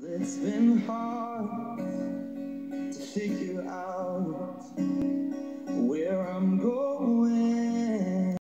It's been hard to figure out